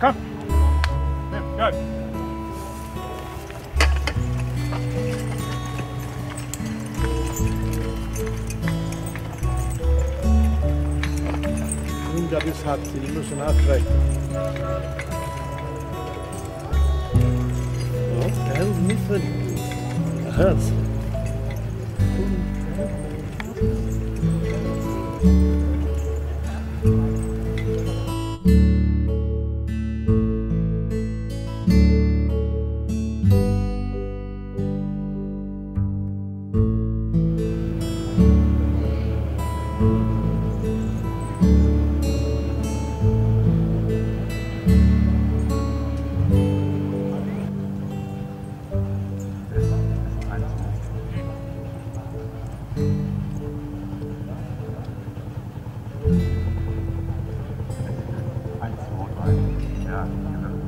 komm. Ja, go. Runter bis hart, die müssen hart recht. Ja, ganz Yeah.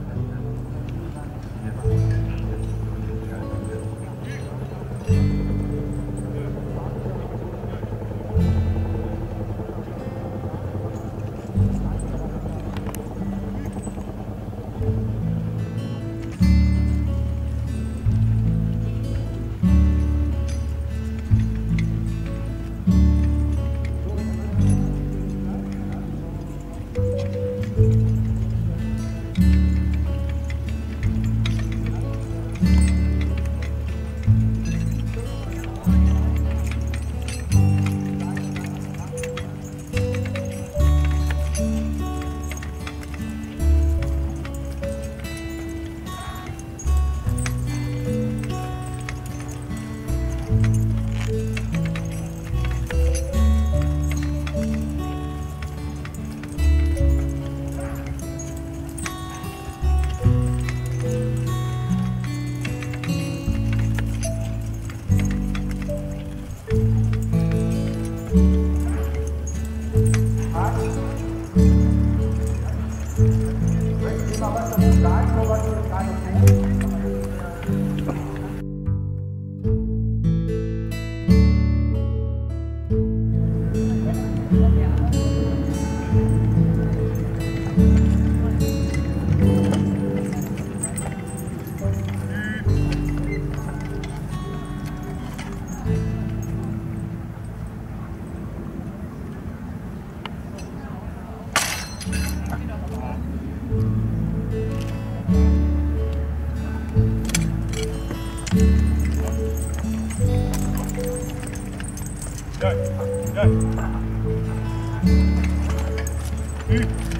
Good. Good. Mm.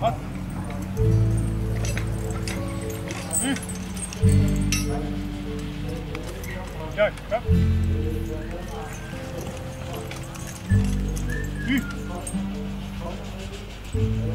Вот. Так, так. Mm.